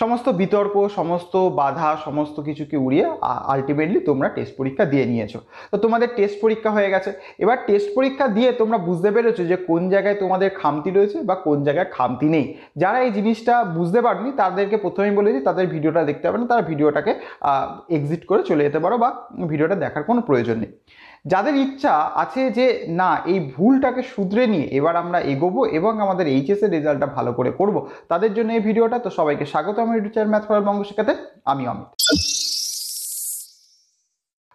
সমস্ত বিতর্ক, সমস্ত বাধা, সমস্ত কিছুকে উড়িয়ে আলটিমেটলি তোমরা টেস্ট পরীক্ষা দিয়ে নিয়েছো। তো তোমাদের টেস্ট পরীক্ষা হয়ে গেছে। এবার টেস্ট পরীক্ষা দিয়ে তোমরা বুঝতে পেরেছ যে কোন জায়গায় তোমাদের খামতি রয়েছে বা কোন জায়গায় খামতি নেই। যারা এই জিনিসটা বুঝতে পারনি, তাদেরকে প্রথমেই বলেছি তাদের ভিডিওটা দেখতে হবে না তারা ভিডিওটাকে এক্সিট করে চলে যেতে পারো বা ভিডিওটা দেখার কোনো প্রয়োজন নেই। যাদের ইচ্ছা আছে যে, না, এই ভুলটাকে শুধরে নিয়ে এবার আমরা এগোবো এবং আমাদের এইচএসের রেজাল্টটা ভালো করে করব। তাদের জন্য এই ভিডিওটা। তো সবাইকে স্বাগত আমার YouTube channel math for all Banga শেখাতে আমি অমিত।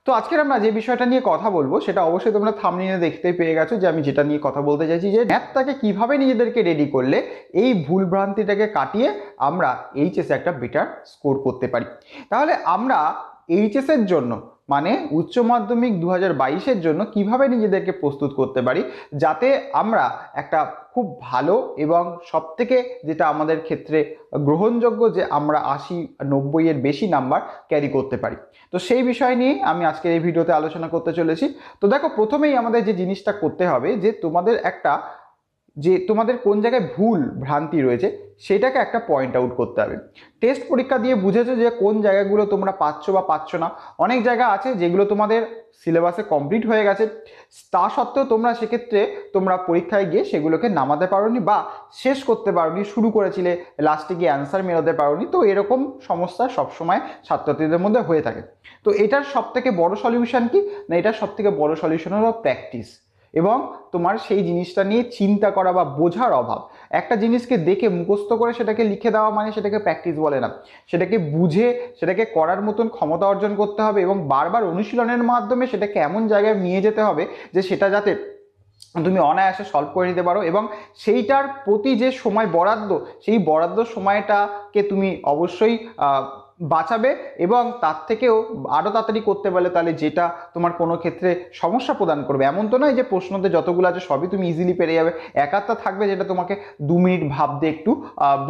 তো আজকের আমরা যে বিষয়টা নিয়ে কথা বলব, সেটা অবশ্যই তোমরা থামনিয়ে দেখতেই পেয়ে গেছো যে, আমি যেটা নিয়ে কথা বলতে চাইছি যে, ম্যাথটাকে কীভাবে নিজেদেরকে রেডি করলে এই ভুল ভ্রান্তিটাকে কাটিয়ে আমরা এইচএসে একটা বেটার স্কোর করতে পারি। তাহলে আমরা এইচএসের জন্য মানে উচ্চ মাধ্যমিক দু হাজার জন্য কীভাবে নিজেদেরকে প্রস্তুত করতে পারি, যাতে আমরা একটা খুব ভালো এবং সবথেকে যেটা আমাদের ক্ষেত্রে গ্রহণযোগ্য যে আমরা আশি নব্বইয়ের বেশি নাম্বার ক্যারি করতে পারি। তো সেই বিষয় নিয়ে আমি আজকের এই ভিডিওতে আলোচনা করতে চলেছি। তো দেখো, প্রথমেই আমাদের যে জিনিসটা করতে হবে যে তোমাদের একটা যে তোমাদের কোন জায়গায় ভুল ভ্রান্তি রয়েছে, সেটাকে একটা পয়েন্ট আউট করতে হবে। টেস্ট পরীক্ষা দিয়ে বুঝেছ যে কোন জায়গাগুলো তোমরা পাচ্ছ বা পাচ্ছ না। অনেক জায়গা আছে যেগুলো তোমাদের সিলেবাসে কমপ্লিট হয়ে গেছে। তা সত্ত্বেও তোমরা সেক্ষেত্রে তোমরা পরীক্ষায় গিয়ে সেগুলোকে নামাতে পারোনি বা শেষ করতে পারোনি, শুরু করেছিলে লাস্টে গিয়ে অ্যান্সার মেলাতে পারোনি। তো এরকম সমস্যা সবসময় ছাত্রছাত্রীদের মধ্যে হয়ে থাকে। তো এটার সব থেকে বড় সলিউশন কি? না এটার সব থেকে বড় সলিউশন হলো প্র্যাকটিস এবং তোমার সেই জিনিসটা নিয়ে চিন্তা করা বা বোঝার অভাব। একটা জিনিসকে দেখে মুখস্থ করে সেটাকে লিখে দেওয়া মানে সেটাকে প্র্যাকটিস বলে না। সেটাকে বুঝে সেটাকে করার মতন ক্ষমতা অর্জন করতে হবে এবং বারবার অনুশীলনের মাধ্যমে সেটাকে এমন জায়গায় নিয়ে যেতে হবে যে সেটা যাতে তুমি অনায়াসে সলভ করে নিতে পারো এবং সেইটার প্রতি যে সময় বরাদ্দ, সেই বরাদ্দ সময়টাকে তুমি অবশ্যই বাঁচাবে এবং তার থেকেও আরও তাড়াতাড়ি করতে পারলে তাহলে যেটা তোমার কোনো ক্ষেত্রে সমস্যা প্রদান করবে। এমন তো নয় যে প্রশ্নতে যতগুলো আছে সবই তুমি ইজিলি পেরে যাবে। একাত্তা থাকবে যেটা তোমাকে দু মিনিট ভাবতে একটু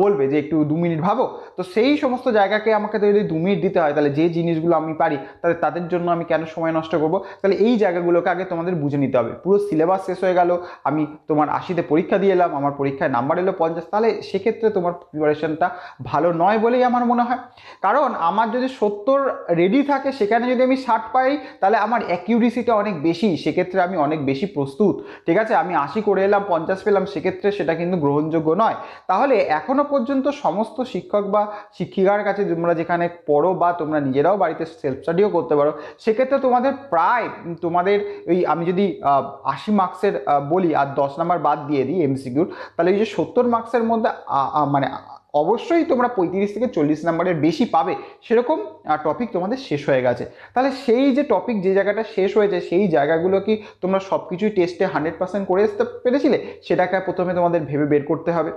বলবে যে একটু দু মিনিট ভাবো। তো সেই সমস্ত জায়গাকে আমাকে যদি দু মিনিট দিতে হয়, তাহলে যে জিনিসগুলো আমি পারি, তাহলে তাদের জন্য আমি কেন সময় নষ্ট করব? তাহলে এই জায়গাগুলোকে আগে তোমাদের বুঝে নিতে হবে। পুরো সিলেবাস শেষ হয়ে গেল, আমি তোমার আশিতে পরীক্ষা দিয়ে এলাম, আমার পরীক্ষায় নাম্বার এলো পঞ্চাশ, তাহলে সেক্ষেত্রে তোমার প্রিপারেশনটা ভালো নয় বলেই আমার মনে হয়। কারণ কারণ আমার যদি সত্তর রেডি থাকে, সেখানে যদি আমি ষাট পাই, তাহলে আমার অ্যাকিউরেসিটা অনেক বেশি। সেক্ষেত্রে আমি অনেক বেশি প্রস্তুত। ঠিক আছে? আমি আশি করে এলাম, পঞ্চাশ পেলাম, সেক্ষেত্রে সেটা কিন্তু গ্রহণযোগ্য নয়। তাহলে এখনও পর্যন্ত সমস্ত শিক্ষক বা শিক্ষিকার কাছে তোমরা যেখানে পড়ো বা তোমরা নিজেরাও বাড়িতে সেলফ স্টাডিও করতে পারো, সেক্ষেত্রে তোমাদের প্রায় তোমাদের ওই আমি যদি আশি মার্কসের বলি, আর দশ নাম্বার বাদ দিয়ে দিই এমসিকিউর তাহলে এই যে সত্তর মার্কসের মধ্যে মানে অবশ্যই তোমরা পঁয়ত্রিশ থেকে চল্লিশ নাম্বারের বেশি পাবে। সেরকম টপিক তোমাদের শেষ হয়ে গেছে। তাহলে সেই যে টপিক যে জায়গাটা শেষ হয়েছে, সেই জায়গাগুলো কি তোমরা সব কিছুই টেস্টে হান্ড্রেড পার্সেন্ট করে আসতে পেরেছিলে? সেটাকে প্রথমে তোমাদের ভেবে বের করতে হবে।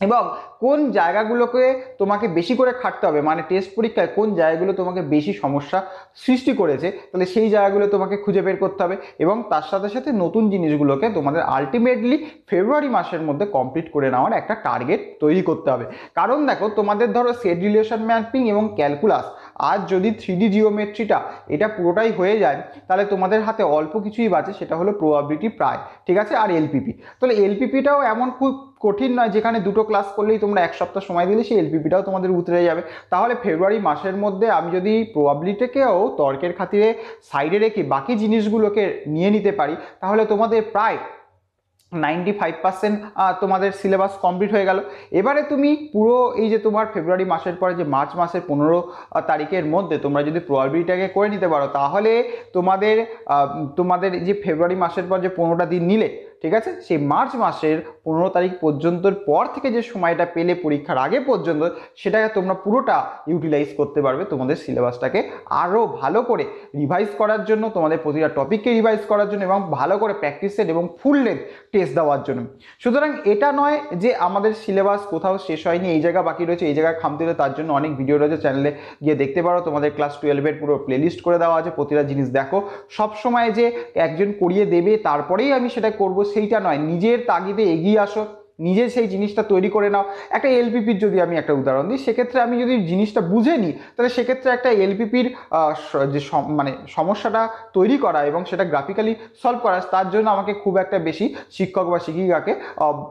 এবং কোন জায়গাগুলোকে তোমাকে বেশি করে খাটতে হবে? মানে টেস্ট পরীক্ষায় কোন জায়গাগুলো তোমাকে বেশি সমস্যা সৃষ্টি করেছে? তাহলে সেই জায়গাগুলো তোমাকে খুঁজে বের করতে হবে এবং তার সাথে সাথে নতুন জিনিসগুলোকে তোমাদের আলটিমেটলি ফেব্রুয়ারি মাসের মধ্যে কমপ্লিট করে নেওয়ার একটা টার্গেট তৈরি করতে হবে। কারণ দেখো, তোমাদের ধরো সেট রিলেশন ম্যাপিং এবং ক্যালকুলাস আর যদি থ্রি ডি জিওমেট্রিটা এটা পুরোটাই হয়ে যায়, তাহলে তোমাদের হাতে অল্প কিছুই বাঁচে, সেটা হলো প্রবাবিলিটি প্রায়, ঠিক আছে? আর এলপিপি তাহলে এলপিপিটাও এমন খুব কঠিন নয়, যেখানে দুটো ক্লাস করলেই তোমরা এক সপ্তাহ সময় দিলে সেই এলপিপিটাও তোমাদের উতরে যাবে। তাহলে ফেব্রুয়ারি মাসের মধ্যে আমি যদি প্রবাবিলিটিকেও তর্কের খাতিরে সাইডে রেখে বাকি জিনিসগুলোকে নিয়ে নিতে পারি, তাহলে তোমাদের প্রায় নাইনটি ফাইভ পার্সেন্ট তোমাদের সিলেবাস কমপ্লিট হয়ে গেল। এবারে তুমি পুরো এই যে তোমার ফেব্রুয়ারি মাসের পরে যে মার্চ মাসের পনেরো তারিখের মধ্যে তোমরা যদি প্রবাবিলিটাকে করে নিতে পারো, তাহলে তোমাদের তোমাদের যে ফেব্রুয়ারি মাসের পর যে পনেরোটা দিন নিলে ঠিক আছে? সেই মার্চ মাসের পনেরো তারিখ পর্যন্তর পর থেকে যে সময়টা পেলে পরীক্ষার আগে পর্যন্ত, সেটাকে তোমরা পুরোটা ইউটিলাইজ করতে পারবে তোমাদের সিলেবাসটাকে আরও ভালো করে রিভাইজ করার জন্য, তোমাদের প্রতিটা টপিককে রিভাইজ করার জন্য এবং ভালো করে প্র্যাকটিস সেট এবং ফুল লেন্থ টেস্ট দেওয়ার জন্য। সুতরাং এটা নয় যে আমাদের সিলেবাস কোথাও শেষ হয়নি, এই জায়গা বাকি রয়েছে, এই জায়গায় খামতি রয়েছে তার জন্য অনেক ভিডিও রয়েছে চ্যানেলে গিয়ে দেখতে পারো। তোমাদের ক্লাস টুয়েলভের পুরো প্লেলিস্ট করে দেওয়া আছে, প্রতিটা জিনিস দেখো। সব সময় যে একজন করিয়ে দেবে, তারপরেই আমি সেটা করব সেইটা নয়, নিজের তাগিদে এগিয়ে আসো, নিজে সেই জিনিসটা তৈরি করে নাও। একটা এলপিপির যদি আমি একটা উদাহরণ দিই, সেক্ষেত্রে আমি যদি জিনিসটা বুঝে নিই, তাহলে সেক্ষেত্রে একটা এলপিপির যে মানে সমস্যাটা তৈরি করা এবং সেটা গ্রাফিক্যালি সলভ করা, তার জন্য আমাকে খুব একটা বেশি শিক্ষক বা শিক্ষিকাকে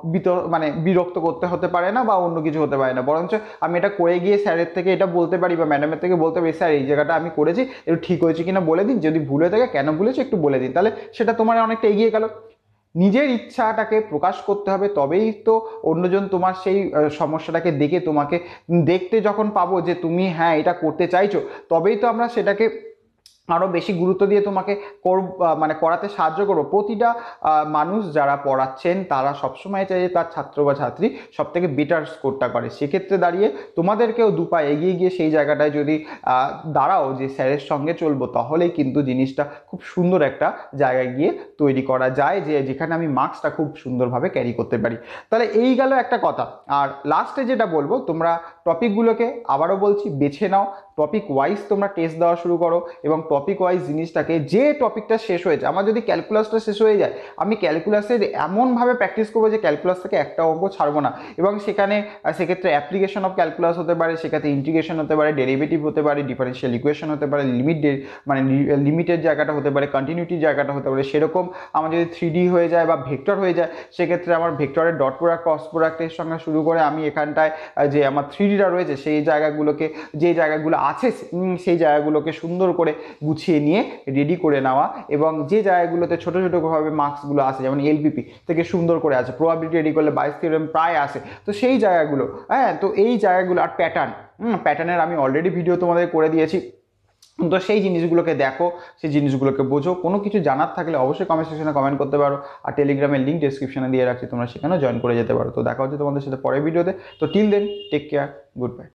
বিত- মানে বিরক্ত করতে হতে পারে না বা অন্য কিছু হতে পারে না। বরঞ্চ আমি এটা করে গিয়ে স্যারের থেকে এটা বলতে পারি বা ম্যাডামের থেকে বলতে পারি, স্যার, এই জায়গাটা আমি করেছি একটু ঠিক হয়েছে কিনা বলে দিন। যদি ভুলে থাকে, কেন ভুলেছে একটু বলে দিন। তাহলে সেটা তোমার অনেকটা এগিয়ে গেল। নিজের ইচ্ছাটাকে প্রকাশ করতে হবে, তবেই তো অন্যজন তোমার সেই সমস্যাটাকে দেখে তোমাকে, দেখতে যখন পাবো যে তুমি হ্যাঁ এটা করতে চাইছো, তবেই তো আমরা সেটাকে আরও বেশি গুরুত্ব দিয়ে তোমাকে কর মানে করাতে সাহায্য করব। প্রতিটা মানুষ যারা পড়াচ্ছেন, তারা সবসময় চাই যে তার ছাত্র বা ছাত্রী সব থেকে বেটার স্কোরটা করে সেক্ষেত্রে দাঁড়িয়ে তোমাদেরকেও দু পা এগিয়ে গিয়ে সেই জায়গাটায় যদি দাঁড়াও যে স্যারের সঙ্গে চলবো, তাহলেই কিন্তু জিনিসটা খুব সুন্দর একটা জায়গায় গিয়ে তৈরি করা যায় যে যেখানে আমি মার্কসটা খুব সুন্দরভাবে ক্যারি করতে পারি। তাহলে এই গেল একটা কথা। আর লাস্টে যেটা বলব, তোমরা টপিকগুলোকে আবারও বলছি, বেছে নাও। টপিক ওয়াইজ তোমরা টেস্ট দেওয়া শুরু করো এবং টপিক ওয়াইজ জিনিসটাকে, যে টপিকটা শেষ হয়েছে, আমার যদি ক্যালকুলাসটা শেষ হয়ে যায়, আমি ক্যালকুলাসের এমনভাবে প্র্যাকটিস করব যে ক্যালকুলাস থেকে একটা অঙ্ক ছাড়বো না। এবং সেখানে সেক্ষেত্রে অ্যাপ্লিকেশন অফ ক্যালকুলাস হতে পারে, সেক্ষেত্রে ইন্টিগ্রেশন হতে পারে ডেরিভেটিভ হতে পারে ডিফারেন্সিয়াল ইকুয়েশন হতে পারে লিমিট মানে লিমিটের জায়গাটা হতে পারে কন্টিনিউটির জায়গাটা হতে পারে, সেরকম আমার যদি থ্রি হয়ে যায় বা ভেক্টর হয়ে যায়, সেক্ষেত্রে আমার ভেক্টরের ডট প্রোডাক্ট ক্রস প্রোডাক্টের সঙ্গে শুরু করে আমি এখানটায় যে আমার থ্রি রয়েছে, সেই জায়গাগুলোকে, যে জায়গাগুলো আছে সেই জায়গাগুলোকে সুন্দর করে গুছিয়ে নিয়ে রেডি করে নেওয়া এবং যে জায়গাগুলোতে ছোটো ছোটোভাবে মার্কসগুলো আসে, যেমন এলপিপি থেকে সুন্দর করে আছে প্রবাবিলিটি রেডি করলে বাইশ থিওরেম প্রায় আসে। তো সেই জায়গাগুলো হ্যাঁ তো এই জায়গাগুলো আর প্যাটার্ন প্যাটার্নের আমি অলরেডি ভিডিও তোমাদের করে দিয়েছি। তো সেই জিনিসগুলোকে দেখো, সেই জিনিসগুলোকে বোঝো। কোনো কিছু জানার থাকলে অবশ্যই কমেন্ট সেকশনে কমেন্ট করতে পারো। আর টেলিগ্রামের লিঙ্ক ডিসক্রিপশনে দিয়ে রাখছি, তোমরা সেখানেও জয়েন করে যেতে পারো। তো দেখা হচ্ছে তোমাদের সাথে পরের ভিডিওতে তো। Till then take care goodbye